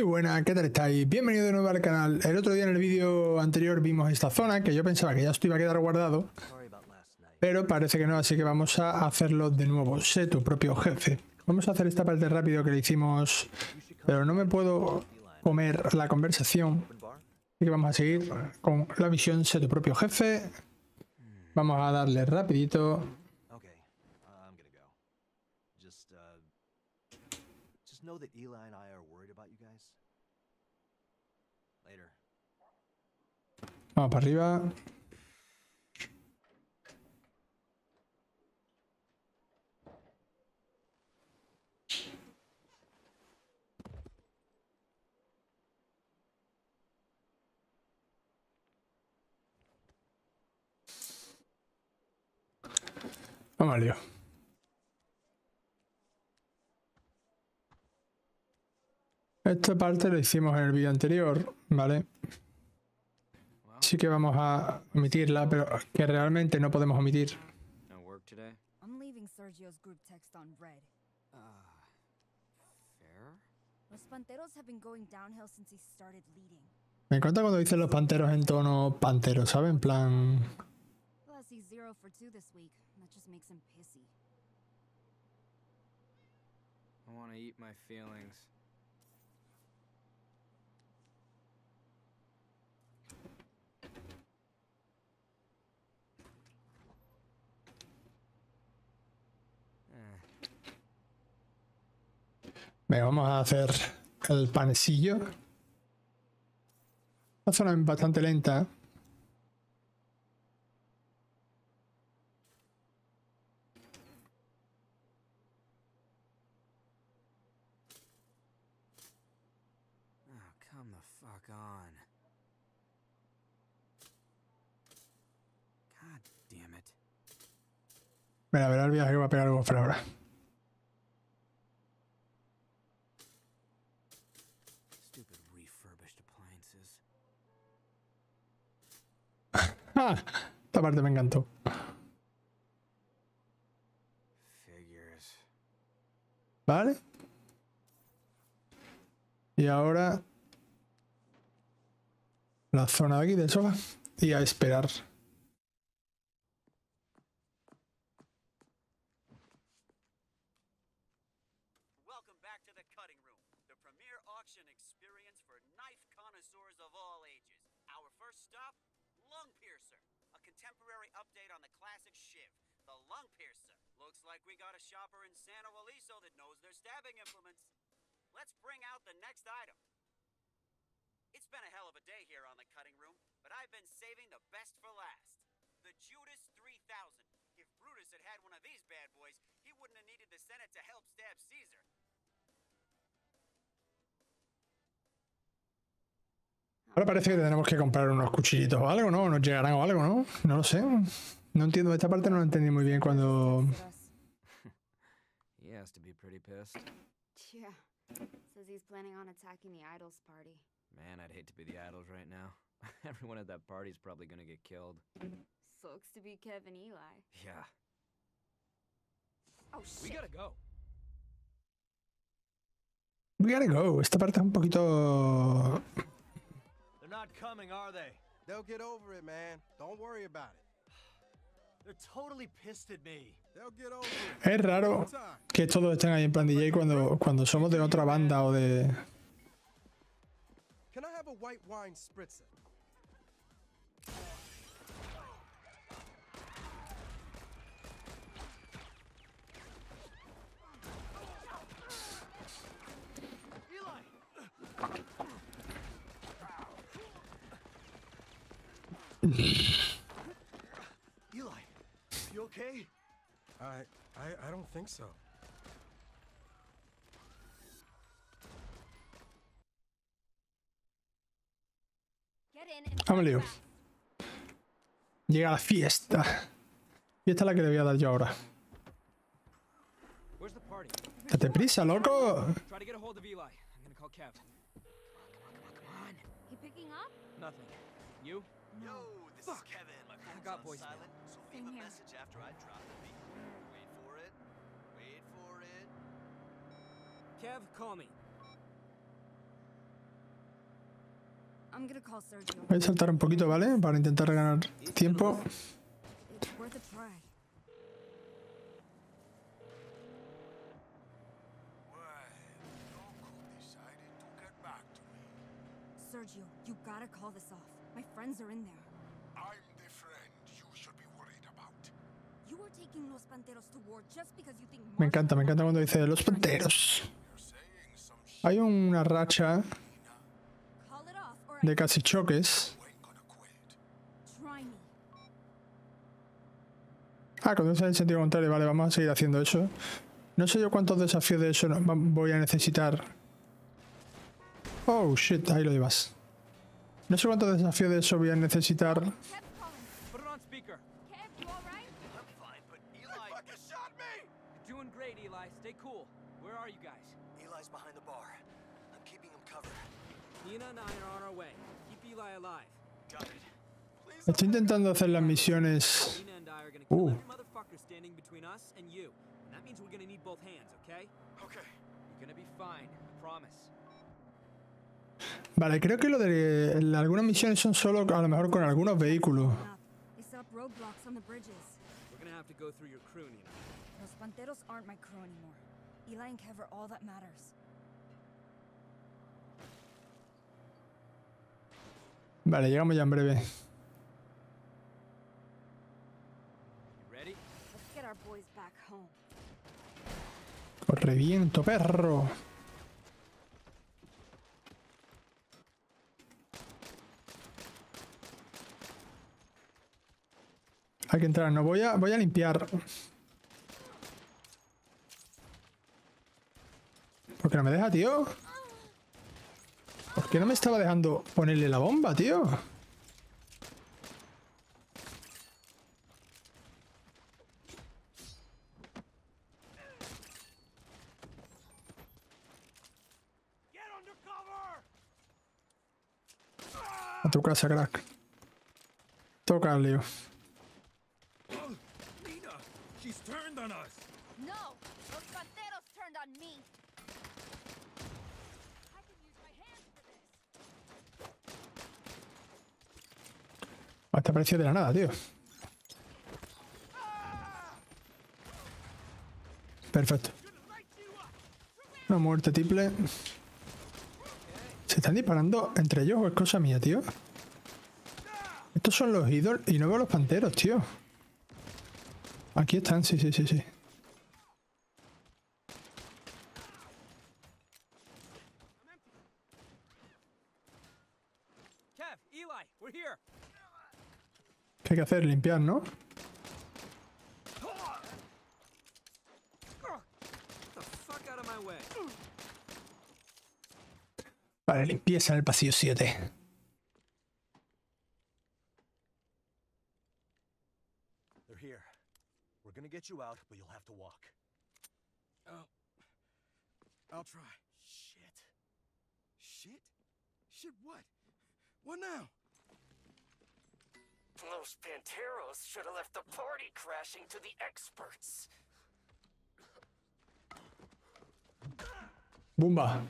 Muy buena, ¿qué tal estáis? Bienvenido de nuevo al canal. El otro día en el vídeo anterior vimos esta zona que yo pensaba que ya esto iba a quedar guardado, pero parece que no, así que vamos a hacerlo de nuevo. Sé tu propio jefe. Vamos a hacer esta parte rápido que le hicimos, pero no me puedo comer la conversación. Así que vamos a seguir con la misión Sé tu propio jefe. Vamos a darle rapidito. Okay, uh, I'm gonna go. Just, uh, just know that Eli and I are worried about you guys. Later. Vamos para arriba. Vamos al. Esta parte lo hicimos en el vídeo anterior, ¿vale? Sí que vamos a omitirla, pero que realmente no podemos omitir. I'm leaving Sergio's group text on red. Uh, fair? Los Panteros have been going downhill since he started leading. Me encanta cuando dicen los panteros en tono pantero, ¿sabes? En plan... Plus, he's zero for two this week. and That just makes him pissy. I want to eat my feelings. Venga, vamos a hacer el panecillo. La zona es bastante lenta. it. Mira, verá el viaje que va a pegar el gofre ahora. Esta parte me encantó. ¿Vale? Y ahora... La zona de aquí del sofá. Y a esperar. Aliso that knows their stabbing implements. Let's bring out the next item. It's been a hell of a day here on the cutting room, but I've been saving the best for last. The Judas 3000. If Brutus had had one of these bad boys, he wouldn't have needed the Senate to help stab Caesar. Ahora parece que tenemos que comprar unos cuchillitos o algo, ¿no? Nos llegarán o algo, ¿no? No lo sé. No entiendo. Esta parte no la entendí muy bien cuando... Texted us. He has to be pretty pissed. Yeah. Says he's planning on attacking the Idols party. Man, I'd hate to be the idols right now. Everyone at that party's probably gonna get killed. Sucks to be Kevin Eli. Yeah. Oh shit. We gotta go. We gotta go. Esta parte es un poquito... They're not coming, are they? They'll get over it, man. Don't worry about it. Es raro que todos estén ahí en plan DJ cuando, cuando somos de otra banda o de... Can I have a white wine spritzer? Eli! Eli, you okay? I, I, I don't think so. Back. Llega la fiesta. Fiesta es la que le voy a dar yo ahora. Where's the party? Date prisa, loco. Try to get a hold of Eli. I'm gonna call Kev. Come on, come on, come on, He picking up? Nothing. You? Yo, this is Kevin. My phone's got on silent, leave Same a here. message after I drop the beat. Wait for it. Wait for it. Kev, call me. I'm gonna call Sergio. Voy a saltar un poquito, ¿vale? Para intentar ganar tiempo. It's worth a try. Sergio, you gotta call this off. My friends are in there. Me encanta, me encanta cuando dice los panteros. Hay una racha de casi choques. Ah, cuando es en el sentido contrario, vale, vamos a seguir haciendo eso. No sé yo cuántos desafíos de eso voy a necesitar. Oh, shit, ahí lo llevas. No sé cuántos desafíos de eso voy a necesitar. Put it on speaker. Kev, you alright? I'm fine, but Eli. Fucking shot me! You're doing great, Eli. Stay cool. Where are you guys? Eli's behind the bar. I'm keeping him covered. Nina and I are on our way. Keep Eli alive. Got it. Estoy intentando hacer las misiones. Nina and I are gonna kill Ooh. every motherfucker standing between us and you. And that means we're gonna need both hands, okay? Okay. You're gonna be fine. I promise. Vale, creo que lo de algunas misiones son solo a lo mejor con algunos vehículos. Los Panteros aren't my crew anymore. Eli and Kev are all that matters. Vale, llegamos ya en breve. Home. Reviento, perro. Hay que entrar, no voy a voy a limpiar. ¿Por qué no me deja, tío? ¿Por qué no me estaba dejando ponerle la bomba, tío? A tu casa, crack. Toca, Leo. Nina, she's turned on us. No! Los Panteros turned on me! I can use my hands for this! Hasta apareció de la nada, tío. Perfecto. Una muerte triple. ¿Se están disparando entre ellos o es cosa mía, tío? Estos son los ídolos y no veo los panteros, tío. Aquí están, sí, sí, sí, sí. Kev, Eli, we're here. ¿Qué hay que hacer? Limpiar, ¿no? Vale, limpieza en el pasillo 7. They're here. We're gonna get you out, but you'll have to walk. Oh. I'll try. Shit. Shit? Shit what? What now? Los Panteros should have left the party crashing to the experts. Bumba.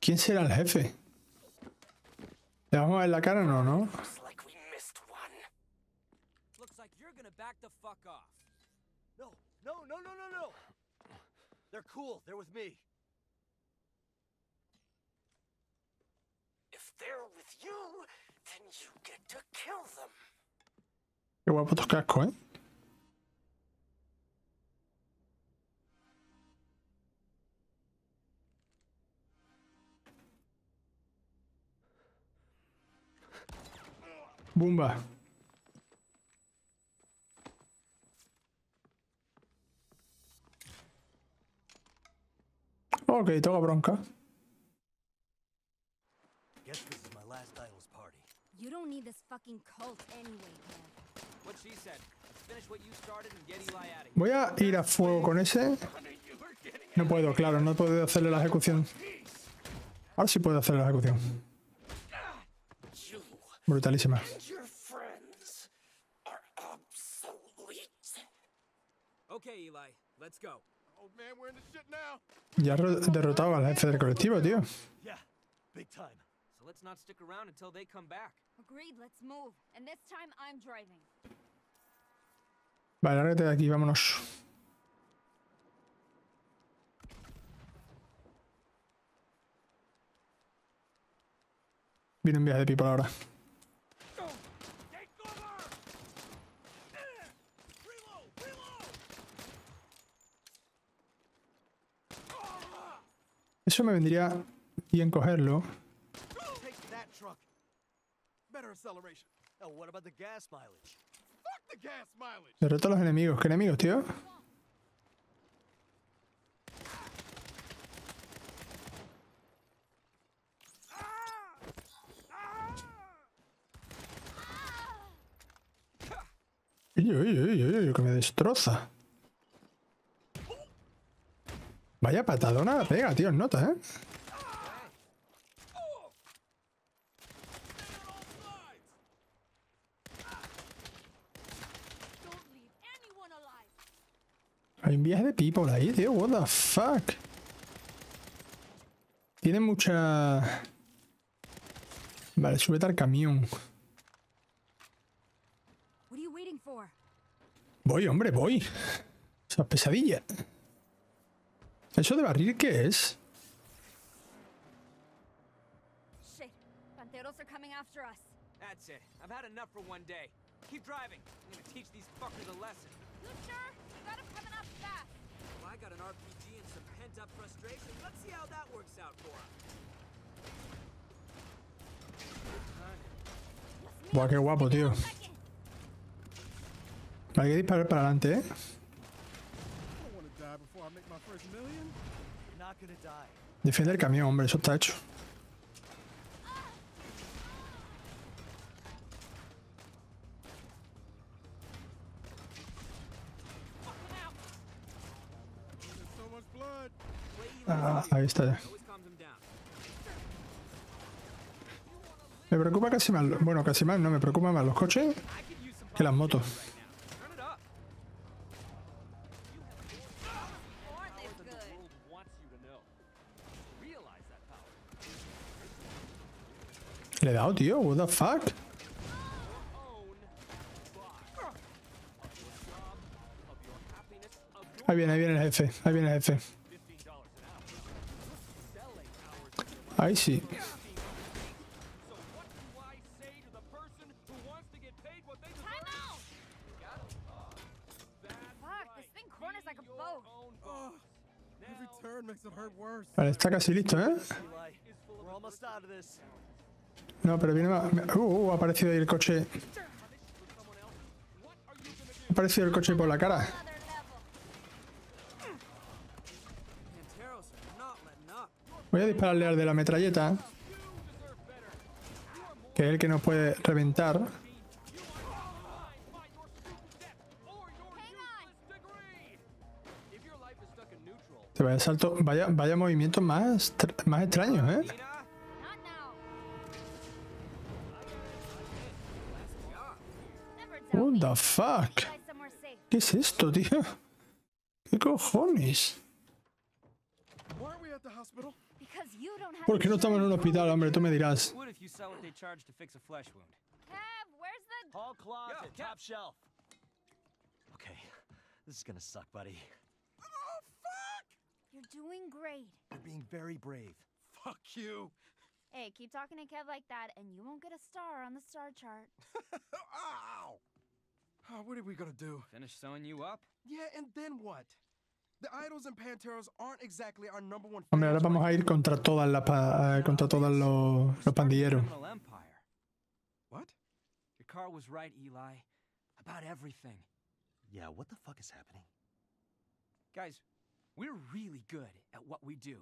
¿Quién será el jefe? ¿Le vamos a ver la cara? No, ¿no? Looks like we missed one. Looks like you're gonna back the fuck off. No, no, no, no, no, no. They're cool. They're with me. If they're with you, then you get to kill them. Qué guapo estos cascos, ¿eh? Bumba. Ok, toca bronca. Guess this is my last idol's party. You don't need this fucking cult anyway. What she said. Let's finish what you started and get Eli out of here. Voy a ir a fuego con ese. No puedo, claro, no puedo hacerle la ejecución. Ahora sí puedo hacerle la ejecución. Brutalísima. and your friends are obsolete. Okay, Eli, let's go. Man, we're in the shit now. Ya derrotado al jefe del colectivo, tío. Let's not stick around until they come back. Agreed, let's move. And this time I'm driving. Vale, lárgate de aquí, vámonos. Viene un viaje de people ahora. Eso me vendría bien cogerlo. Better acceleration. Oh, what about the gas mileage? Fuck the gas mileage. Derrota a los enemigos. ¿Qué enemigos, tío? Uy, uy, uy, uy, que me destroza. Vaya patadona pega, tío, nota, ¿eh? Hay un viaje de people ahí, tío. What the fuck? Tiene mucha... Vale, súbete al camión. What are you waiting for? Voy, hombre, voy. Esa pesadilla. ¿Eso de barril qué es? That's it. I've had enough for one day. Keep driving. I'm gonna teach these fuckers a lesson. You sure? You got him coming up fast. Well, I got an RPG and some pent-up frustration. Let's see how that works out for meet Buah, up qué guapo, tío. Hay que disparar para adelante, ¿eh? Defiende el camión, hombre, eso está hecho. Ah, ahí está ya. Me preocupa casi lo- Bueno, casi más, no, me preocupa más los coches que las motos. Le he dado, tío. What the fuck? Ahí viene, ahí viene el jefe. Ahí viene el jefe. Ahí sí. Vale, está casi listo, ¿eh? No, pero viene más... Uh, uh, ha aparecido ahí el coche. Ha aparecido el coche por la cara. Voy a dispararle al de la metralleta. Que es el que nos puede reventar. Te vaya salto. Vaya, vaya movimientos más, más extraños, ¿eh? What the fuck? ¿Qué es esto, tío? ¿Qué cojones? Why aren't we at the hospital? Because you don't have ¿Por qué no estamos en un hospital, hombre? Tú me dirás. if you saw what they charge to fix a flesh wound. Kev, where's the... Hall closet, top shelf. Okay, this is gonna suck, buddy. Oh, fuck! You're doing great. You're being very brave. Fuck you. Hey, keep talking to Kev like that, and you won't get a star on the star chart. Ow! Oh, what are we gonna do? Finish sewing you up? Yeah, and then what? Hombre, ahora vamos a ir contra todas las pa- eh, contra todos los, los pandilleros. Criminal empire. What? Your car was right, Eli. About everything. Yeah, what the fuck is happening? Guys, we're really good at what we do.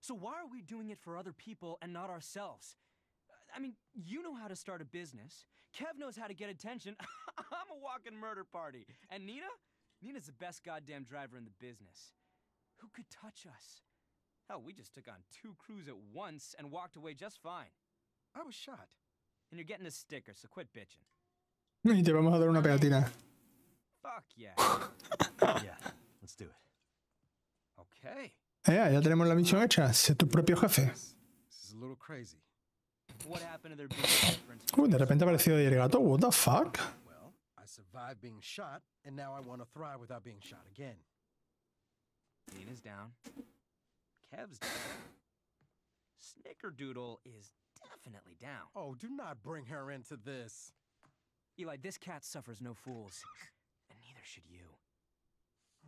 So why are we doing it for other people and not ourselves? I mean, you know how to start a business. Kev knows how to get attention. I'm a walking murder party. And Nina? Nina's the best goddamn driver in the business. Who could touch us? Hell, we just took on two crews at once and walked away just fine. I was shot. And you're getting a sticker, so quit bitching. Y te vamos a dar una pegatina. Fuck yeah. yeah, let's do it. Okay. Eh, ya tenemos la misión hecha. Sé tu propio jefe. This is a little crazy. What happened to their big difference? Uh, de repente ha aparecido ahí el gato. What the fuck? Survived being shot, and now I want to thrive without being shot again. Nina's down. Kev's down. Snickerdoodle is definitely down. Oh, do not bring her into this. Eli, this cat suffers no fools. And neither should you.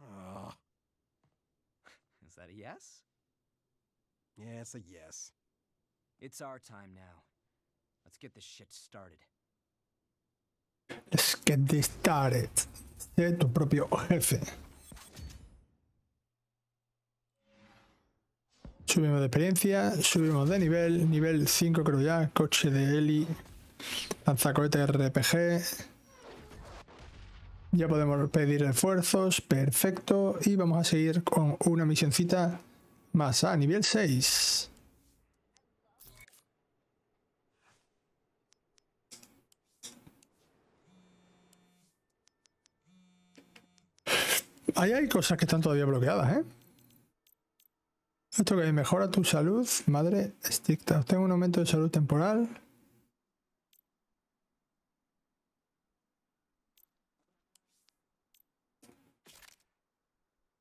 Ugh. Is that a yes? Yeah, it's a yes. It's our time now. Let's get this shit started. Let's get this started. Sé tu propio jefe. Subimos de experiencia, subimos de nivel, nivel 5 creo ya, coche de Eli, lanzacohete RPG. Ya podemos pedir refuerzos, perfecto. Y vamos a seguir con una misioncita más a nivel 6. Ahí hay cosas que están todavía bloqueadas, ¿eh? Esto que mejora tu salud, madre estricta. Obtén un aumento de salud temporal.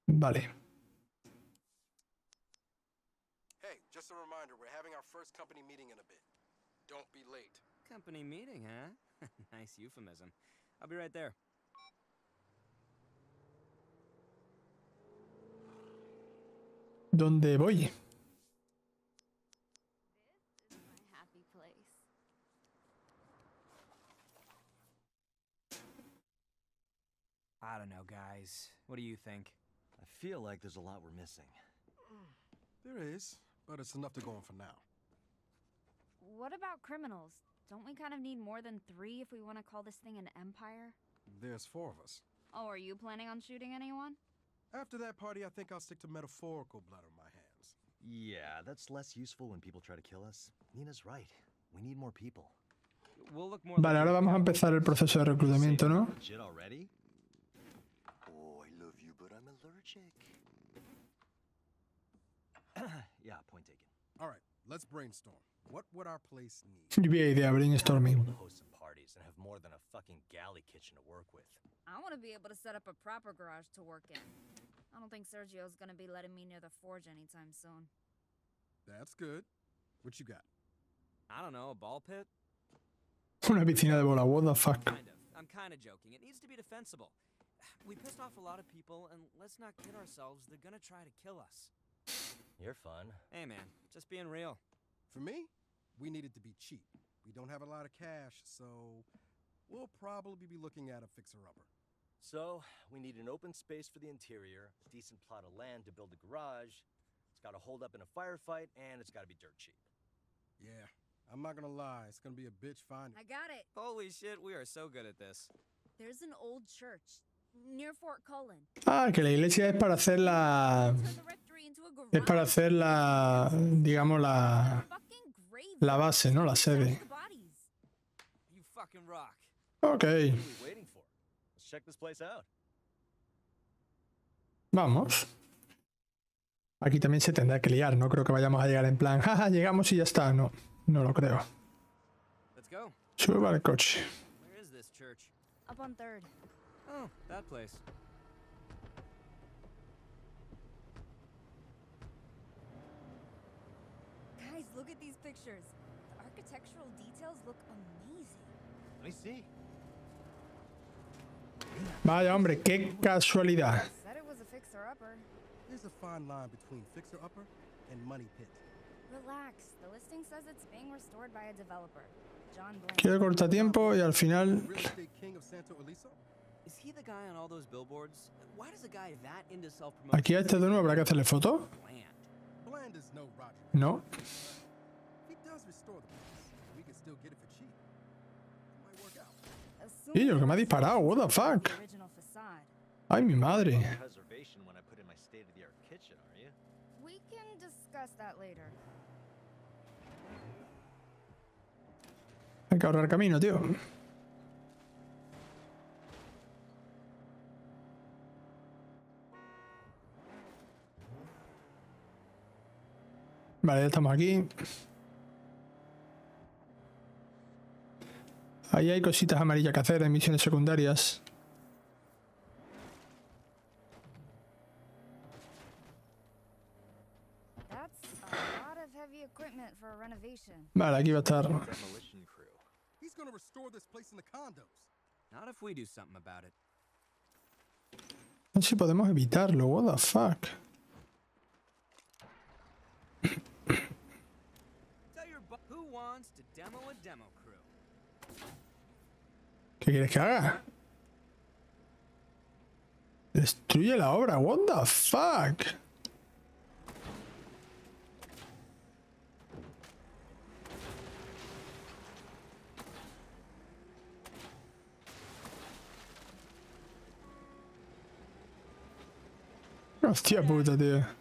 Vale. Hey, just a reminder, we're having our first company meeting in a bit. Don't be late. Company meeting, huh? nice euphemism. I'll be right there. ¿Dónde voy? My happy. I don't know, guys. What do you think? I feel like there's a lot we're missing. There is, but it's enough to go on for now. What about criminals? Don't we kind of need more than three if we want to call this thing an empire? There's four of us. Oh, are you planning on shooting anyone? After that party, I think I'll stick to metaphorical blood on my hands. Yeah, that's less useful when people try to kill us. Nina's right. We need more people. We'll look more Vale, ahora vamos a empezar el proceso de reclutamiento, ¿no? Oh, I love you, but I'm allergic. yeah, point taken. All right, let's brainstorm. What would our place need? Lluvia de idea, brainstorming. To host some parties and have more than a fucking galley kitchen to work with. I want to be able to set up a proper garage to work in. I don't think Sergio's gonna be letting me near the forge anytime soon. That's good. What you got? I don't know, a ball pit? Una piscina de bola, what the fuck. Kind of. I'm kind of joking. It needs to be defensible. We pissed off a lot of people, and let's not kid ourselves, they're gonna try to kill us. You're fun. Hey, man, just being real. For me, we needed to be cheap. We don't have a lot of cash, so we'll probably be looking at a fixer-upper. So, we need an open space for the interior, a decent plot of land to build a garage. It's got to hold up in a firefight, and it's got to be dirt cheap. Yeah, I'm not gonna lie, it's gonna be a bitch finding. I got it. Holy shit, we are so good at this. There's an old church near Fort Cullen. Ah, que la iglesia es para hacer la... Es para hacer la... digamos la... La base, ¿no? La sede. Ok, vamos. Aquí también se tendrá que liar, no creo que vayamos a llegar en plan, jaja, llegamos y ya está, no, no lo creo. Sube al coche. Where is this church? Up on third. Oh, that place. Look at these pictures. The architectural details look amazing. Let me see. Vaya hombre, qué casualidad. Said it was a fixer-upper. There's a fine line between fixer-upper and money pit. Relax. The listing says it's being restored by a developer. John Blaine. Quiero cortar tiempo y al final... Real estate king of Santo Elisa? Is he the guy on all those billboards? Why does a guy that into self-promotion Aquí a este de nuevo habrá que hacerle foto. no Y yo que me ha disparado, what the fuck. Ay, mi madre. Hay que ahorrar camino, tío. Vale, ya estamos aquí. Ahí hay cositas amarillas que hacer en misiones secundarias. Vale, aquí va a estar. No sé si podemos evitarlo. What the fuck. Tell your who wants to demo a demo? ¿Qué quieres que haga? Destruye la obra. What the fuck. Hostia puta, tío.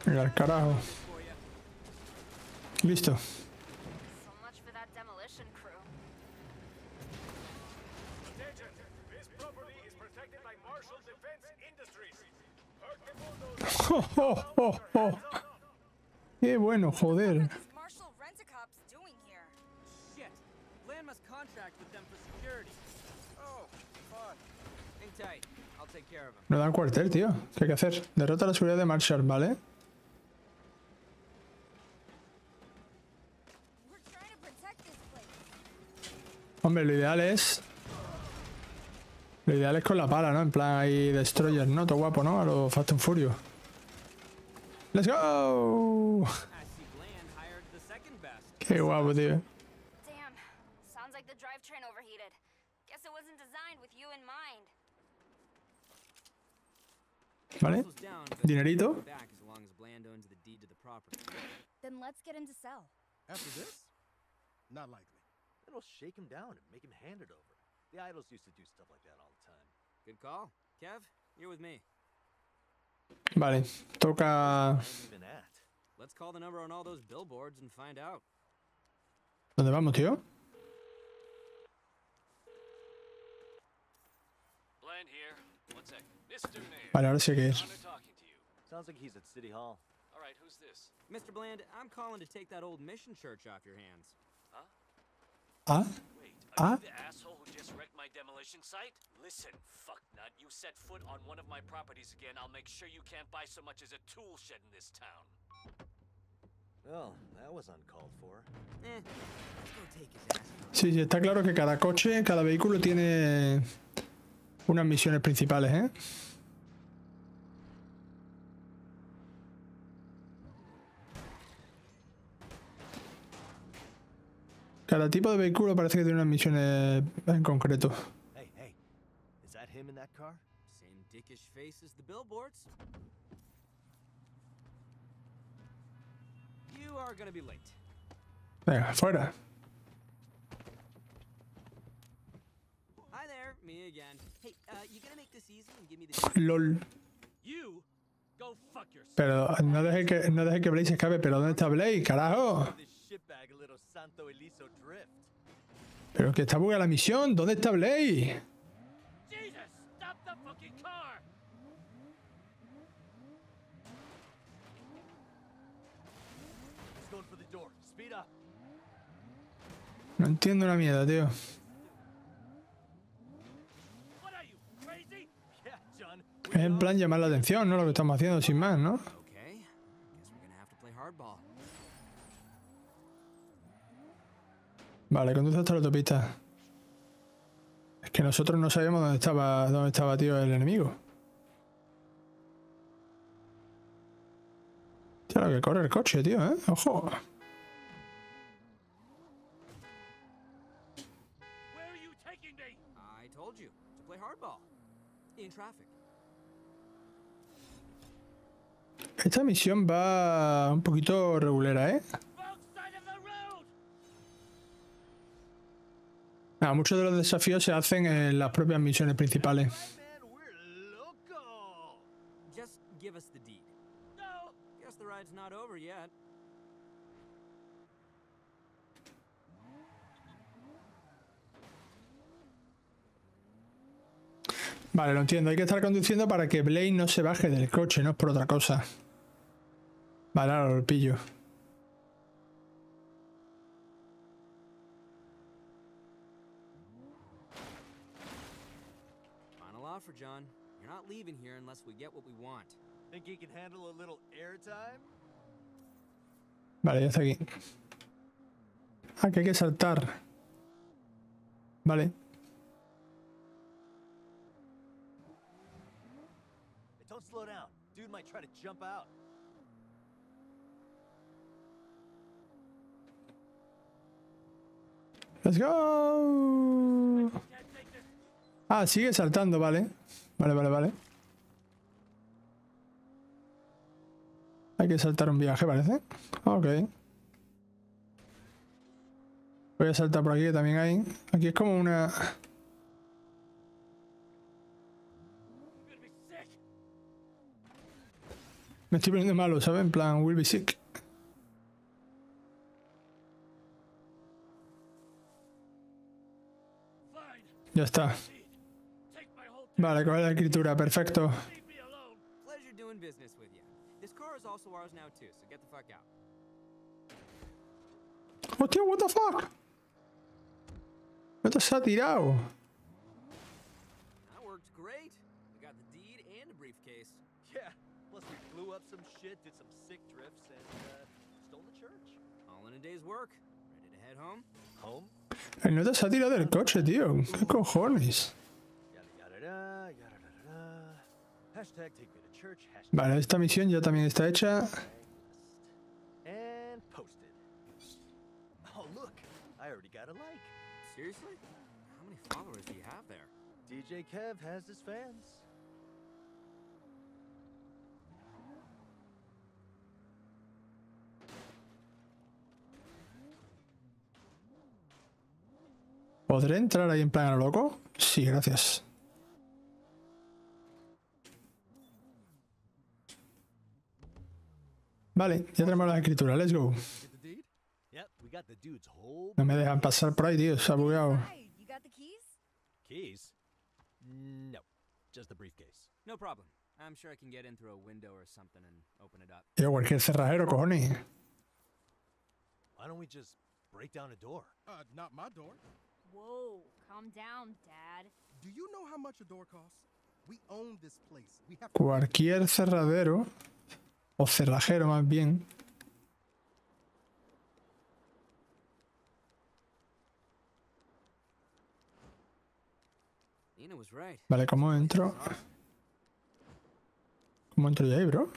security. Oh, fun. Hang tight. I'll take care of him. No dan cuartel, tío. ¿Qué hay que hacer? Derrota la seguridad de Marshall, ¿vale? We're trying to protect this place. Hombre, lo ideal es... Lo ideal es con la pala, ¿no? En plan ahí Destroyer, ¿no? Todo guapo, ¿no? A lo Fast and Furious. ¡Let's go! Qué guapo, tío. ¿Vale? Dinerito. Then let's get him to sell. After this? Not likely. It'll shake him down and make him hand it over. The idols used to do stuff like that all the time. Good call. Kev, you're with me. Vale. Toca... Even at. Let's call the number on all those billboards and find out. ¿Dónde vamos, tío? Bland here. One sec. Mr. Mayor. Vale, ahora sí que es. Honor talking to you. Sounds like he's at City Hall. All right, who's this? Mr. Bland, I'm calling to take that old mission church off your hands. ¿Ah? Ah? Listen, fucknut, you set foot on one of my properties again, I'll make sure you can't buy so much as a tool shed in this town. Well, that was uncalled for. Eh, let's go take his ass. Sí, sí, está claro que cada coche, cada vehículo tiene unas misiones principales, ¿eh? Cada tipo de vehículo parece que tiene unas misiones en concreto. Hey, hey. Is that him in that car? Same dickish face as the billboards. You are gonna be late. Venga, fuera. Hi there, me again. Hey, uh, you gonna make this easy and give me the LOL. You go fuck yourself. Pero no deje que, no deje que Blaze escape, pero ¿dónde está Blaze, carajo? Pero que está bugueada la misión, ¿dónde está up. No entiendo una mierda, tío. What are you, crazy? Yeah, John. Es en plan llamar la atención, ¿no? Lo que estamos haciendo sin más, ¿no? Vale, conduce hasta la autopista. Es que nosotros no sabíamos dónde estaba, dónde estaba, tío, el enemigo. Claro que corre el coche, tío, ¿eh? ¡Ojo! Esta misión va un poquito regulera, ¿eh? Ah, muchos de los desafíos se hacen en las propias misiones principales. Vale, lo entiendo. Hay que estar conduciendo para que Blaine no se baje del coche, no es por otra cosa. Vale, ahora lo pillo. Offer, John. You're not leaving here unless we get what we want. Think he can handle a little airtime? Vale, ya está aquí. Ah, que hay que saltar. Vale. Hey, don't slow down. Dude might try to jump out. Let's go. Ah, sigue saltando, vale. Vale, vale, vale. Hay que saltar un viaje, parece. Ok. Voy a saltar por aquí, que también hay. Aquí es como una... Me estoy poniendo malo, ¿sabes? En plan, will be sick. Ya está. Vale, coge la escritura, perfecto. Hostia, what the fuck? Esto se ha tirado. El nota se ha tirado del coche, tío. ¿Qué cojones? Vale, esta misión ya también está hecha. posted. Oh? DJ Kev has his fans. ¿Podré entrar ahí en plan a lo loco? Sí, gracias. Vale, ya tenemos la escritura. Let's go. No me dejan pasar por ahí, tío. Se ha bugueado. Right, you got the keys? keys. No, just the briefcase. No problem. I'm sure I can get in through a window or something and open it up. Tío, cualquier cerrajero, cojones. Why don't we just break down a door? Uh, not my door. Whoa, calm down, Dad. Do you know how much a door costs? We own this place. We have Cualquier cerradero, o cerrajero más bien. Vale, ¿cómo entro? ¿Cómo entro yo ahí, bro?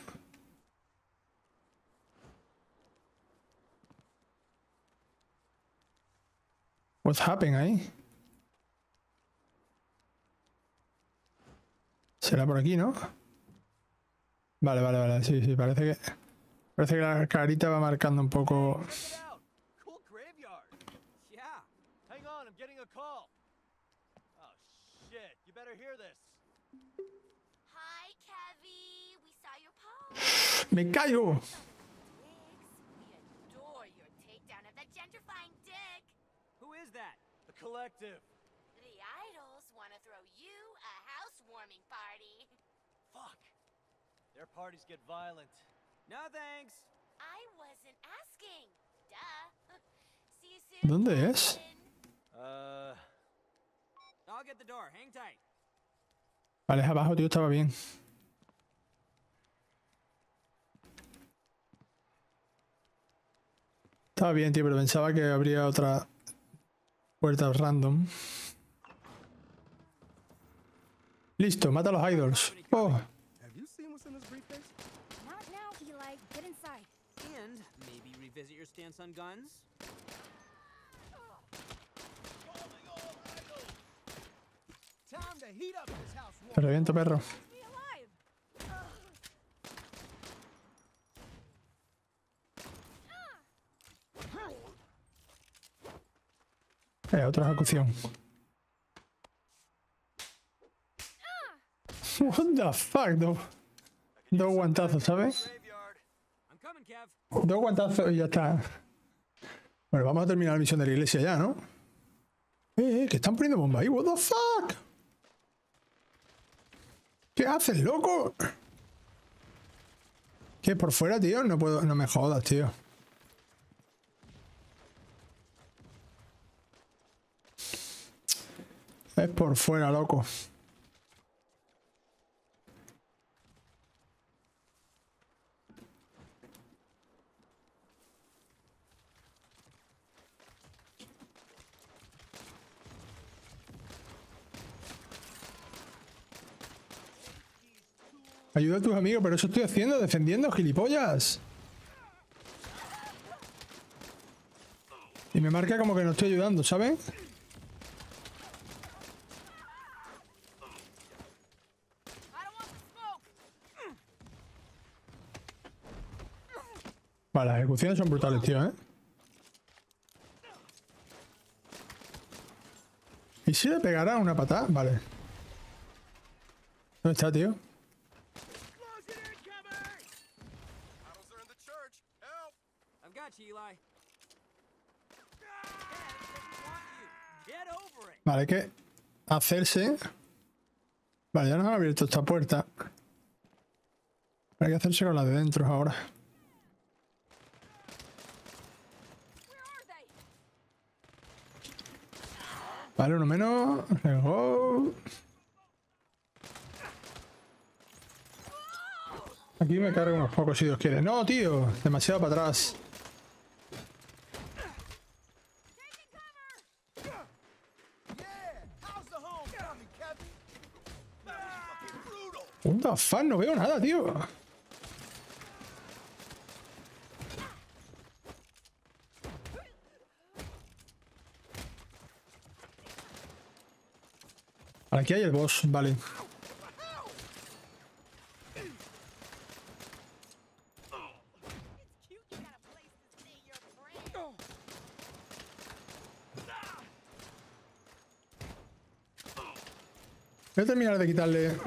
What's happening ahí? Será por aquí, ¿no? Vale, vale, vale. Sí, sí, parece que... Parece que la carita va marcando un poco... ¡Me? The collective. The idols want to throw you a housewarming party. Their parties get violent. No thanks. I wasn't asking. Duh. See you soon. ¿Dónde es? Uh, I'll get the door. Hang tight. Vale, es abajo, tío, estaba bien. Estaba bien, tío, pero pensaba que habría otra puerta random. Listo, mata a los idols. Oh, Have you seen what's in this briefcase? Not now, Eli. Get inside. And maybe revisit your stance on guns? Time to heat up this house. Te reviento, perro. Eh, otra ejecución. What the fuck, dos, dos guantazos, ¿sabes? Dos guantazos y ya está. Bueno, vamos a terminar la misión de la iglesia ya, ¿no? Eh, eh, que están poniendo bomba ahí, what the fuck. ¿Qué haces, loco? ¿Qué, por fuera, tío? No puedo, no me jodas, tío. Es por fuera, loco. Ayuda a tus amigos, pero eso estoy haciendo, defendiendo, gilipollas. Y me marca como que no estoy ayudando, ¿sabes? Vale, las ejecuciones son brutales, tío, ¿eh? ¿Y si le pegará una patada? Vale. ¿Dónde está, tío? Battles are in the church. Help! I've got you, Eli. Kev doesn't want you. Get over it. Vale, hay que hacerse. Vale, ya nos han abierto esta puerta. Hay que hacerse con la de dentro ahora. Vale, uno menos. Let's. Aquí me cargo unos pocos si Dios quiere. No, tío. Demasiado para atrás. How's the homecoming, Kevin? Fucking fuck? No veo nada, tío. Aquí hay el boss, vale. Voy a terminar de quitarle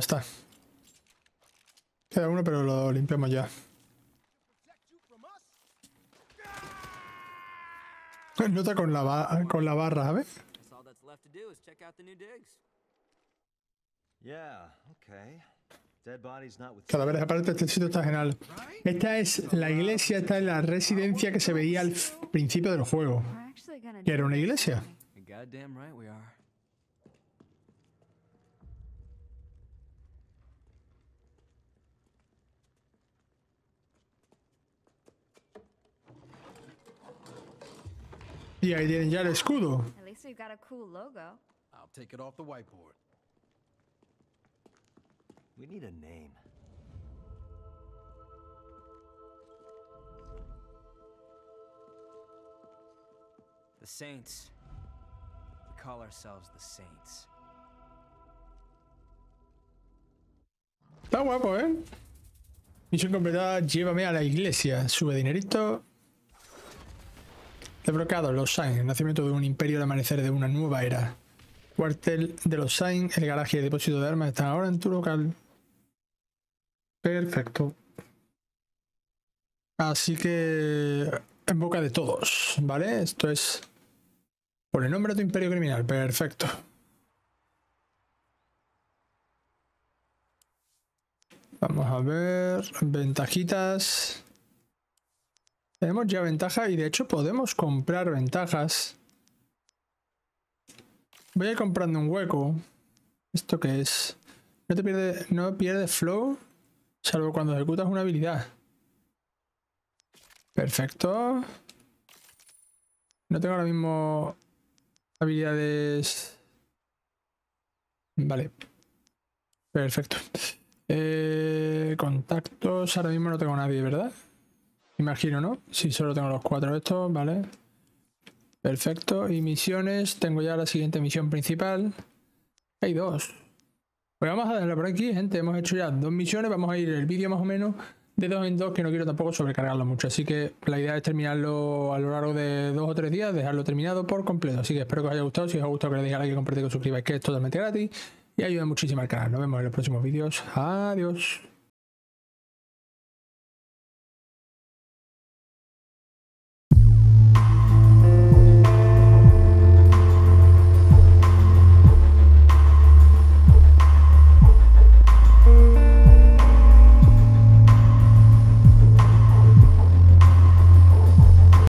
Ya está. Queda uno, pero lo limpiamos ya. Nota con la, con la barra, ¿sabes? Guess all that's left to do is check out the new digs. Yeah, okay. Dead bodies not with Cadáveres aparte, este sitio está genial. Esta es la iglesia, esta es la residencia que se veía al principio del juego. Que era una iglesia. today. You're goddamn right we are. Y ahí tienen ya el escudo. At least we've got a cool logo. I'll take it off the whiteboard. We need a name. The Saints. We call ourselves the Saints. Está guapo, ¿eh? Misión completada, llévame a la iglesia. Sube dinerito. Desbloqueado, los Sainz, el nacimiento de un imperio, el amanecer de una nueva era. Cuartel de los Sainz, el garaje y el depósito de armas están ahora en tu local. Perfecto. Así que en boca de todos, ¿vale? Esto es por el nombre de tu imperio criminal. Perfecto. Vamos a ver. Ventajitas. Tenemos ya ventaja y de hecho podemos comprar ventajas. Voy a ir comprando un hueco. ¿Esto qué es? No te pierde, no pierde flow, salvo cuando ejecutas una habilidad. Perfecto. No tengo ahora mismo habilidades Vale. Perfecto. Eh, contactos, ahora mismo no tengo nadie, ¿verdad? Imagino, ¿no? Sí, solo tengo los cuatro estos, vale. Perfecto. Y misiones, tengo ya la siguiente misión principal. Hay dos. Pues vamos a darle por aquí, gente. Hemos hecho ya dos misiones. Vamos a ir el vídeo más o menos de dos en dos, que no quiero tampoco sobrecargarlo mucho. Así que la idea es terminarlo a lo largo de dos o tres días, dejarlo terminado por completo. Así que espero que os haya gustado. Si os ha gustado, que le deis a like, que que os suscribáis, que es totalmente gratis. Y ayuda muchísimo al canal. Nos vemos en los próximos vídeos. Adiós.